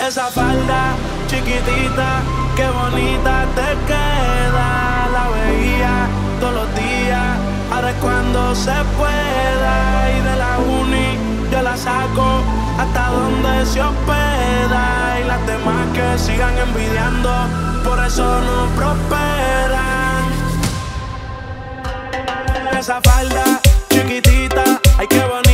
Esa falda chiquitita, qué bonita te queda. La veía todos los días, ahora es cuando se pueda. Y de la uni yo la saco hasta donde se hospeda. Y las demás que sigan envidiando, por eso no prosperan. Esa falda chiquitita, ay qué bonita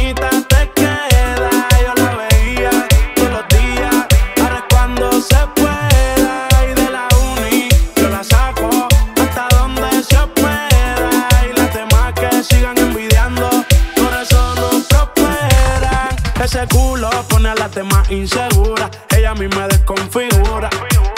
Ese culo pone a las demás inseguras. Ella a mí me desconfigura.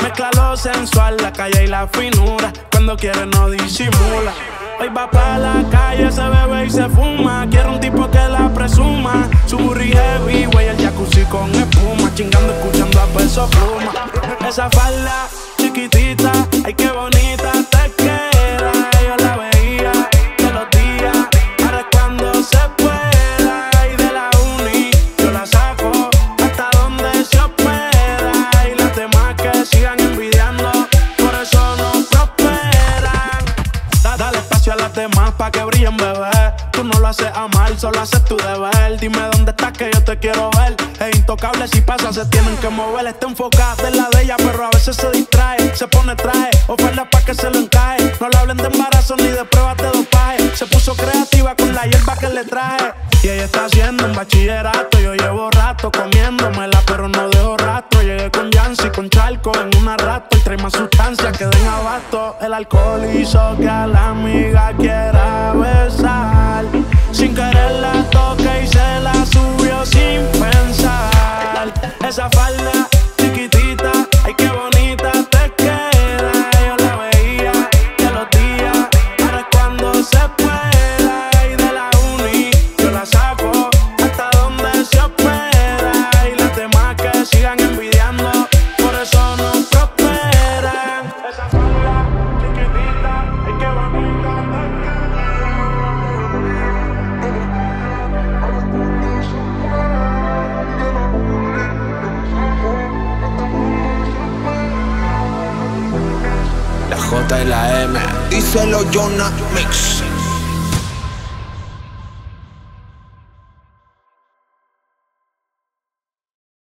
Mezcla lo sensual, la calle y la finura. Cuando quiere no disimula. Hoy va pa' la calle, se bebe y se fuma. Quiero un tipo que la presuma. Su burri heavy, güey, el jacuzzi con espuma. Chingando, escuchando a peso pluma. Esa falda chiquitita, ay, qué bonita demás pa' que brillen, bebé. Tú no lo haces a mal, solo haces tu deber. Dime dónde estás que yo te quiero ver. Es intocable si pasa, se tienen que mover. Está enfocada en la de ella, pero a veces se distrae. Se pone traje, oferta pa' que se lo encaje. No le hablen de embarazo ni de pruebas de dopaje. Se puso creativa con la hierba que le traje. Y ella está haciendo un bachillerato. Yo llevo rato comiéndomela, Una rato. Y trae más sustancia que den abasto. El alcohol hizo que a la amiga quiera J y la M. Díselo, Jonah Mix.